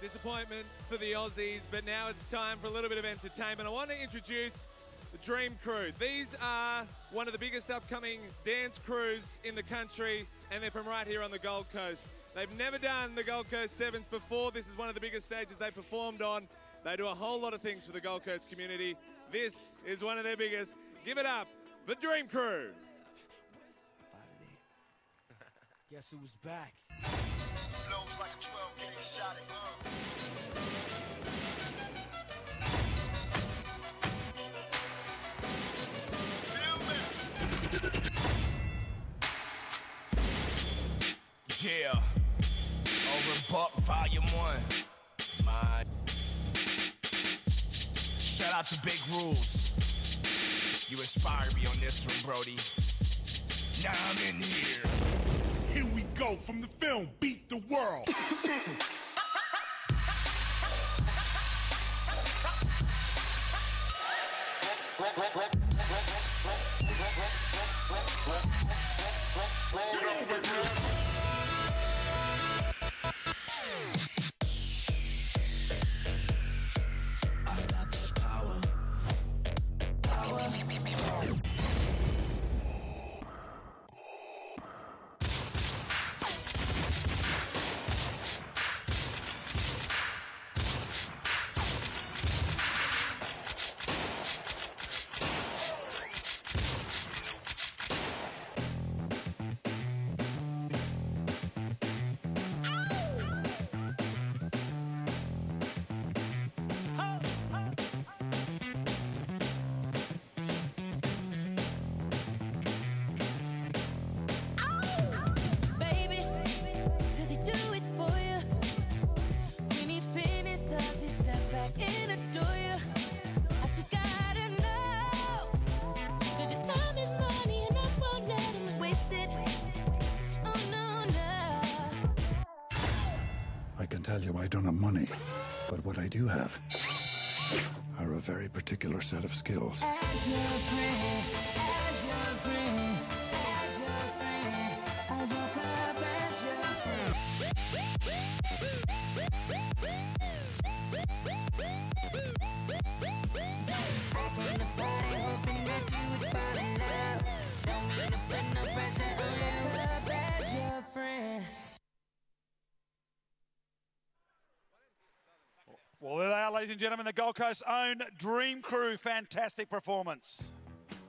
Disappointment for the Aussies, but now it's time for a little bit of entertainment. I want to introduce the Dream Crew. These are one of the biggest upcoming dance crews in the country, and they're from right here on the Gold Coast. They've never done the Gold Coast Sevens before. This is one of the biggest stages they performed on. They do a whole lot of things for the Gold Coast community. This is one of their biggest. Give it up for Dream Crew. Guess who's back? Blows like a 12 gauge shot at. Feel me? Yeah. Over in Buck Volume 1. My. Shout out to Big Rules. You inspired me on this one, Brody. Now I'm in here. Here we go from the film Beat the World. Baby, can tell you I don't have money, but what I do have are a very particular set of skills. Well, there they are, ladies and gentlemen, the Gold Coast own Dream Crew. Fantastic performance.